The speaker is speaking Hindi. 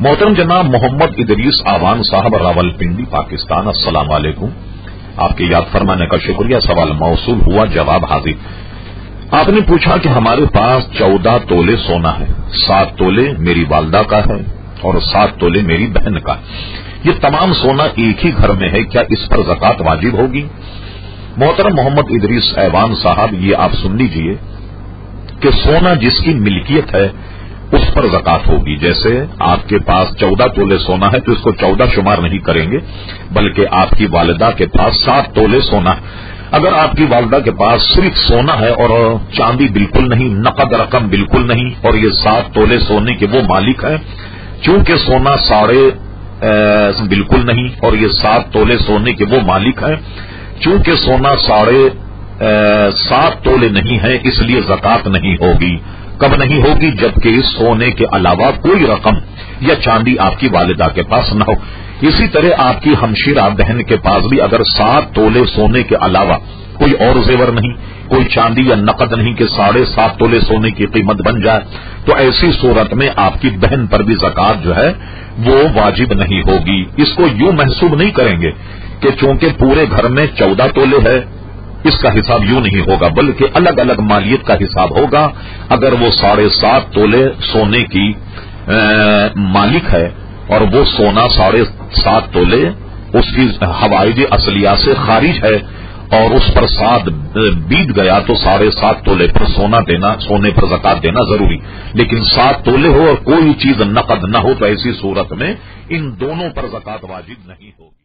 मोहतरम जनाब, मोहम्मद इदरीस आवान साहब रावलपिंडी, पाकिस्तान। अस्सलाम वालेकुम। आपके याद फरमाने का शुक्रिया। सवाल मौसू हुआ, जवाब हाजिर। आपने पूछा कि हमारे पास चौदह तोले सोना है। सात तोले मेरी वालदा का है और सात तोले मेरी बहन का। ये तमाम सोना एक ही घर में है। क्या इस पर जक़ात वाजिब होगी? मोहतरम मोहम्मद इदरीस ऐवान साहब, ये आप सुन लीजिए कि सोना जिसकी मिल्कियत है पर जक़ात होगी। जैसे आपके पास चौदह तोले सोना है तो इसको चौदह शुमार नहीं करेंगे, बल्कि आपकी वालदा के पास सात तोले सोना है। अगर आपकी वालदा के पास सिर्फ़ सोना है और चांदी बिल्कुल नहीं, नकद रकम बिल्कुल नहीं, और ये सात तोले सोने के वो मालिक है, चूँकि सोना साढ़े बिल्कुल नहीं, और ये सात तोले सोने के वो मालिक है, चूँकि सोना साढ़े सात तोले नहीं है, इसलिए जक़ात नहीं होगी। कब नहीं होगी, जबकि सोने के अलावा कोई रकम या चांदी आपकी वालिदा के पास न हो। इसी तरह आपकी हमशीरा बहन के पास भी अगर सात तोले सोने के अलावा कोई और जेवर नहीं, कोई चांदी या नकद नहीं कि साढ़े सात तोले सोने की कीमत बन जाए तो ऐसी सूरत में आपकी बहन पर भी जक़ात जो है, वो वाजिब नहीं होगी। इसको यूँ महसूब नहीं करेंगे कि चूँकि पूरे घर में चौदह तोले है इसका हिसाब यूँ नहीं होगा बल्कि अलग अलग मालियत का हिसाब होगा। अगर वो साढ़े सात तोले सोने की आ, मालिक है और वो सोना साढ़े सात तोले उसकी हवाई असलिया से खारिज है और उस पर सात बीत गया तो साढ़े सात तोले पर सोना देना सोने पर जक़ात देना ज़रूरी। लेकिन सात तोले हो और कोई चीज़ नकद न हो तो ऐसी सूरत में इन दोनों पर जक़ात वाजिब नहीं होगी।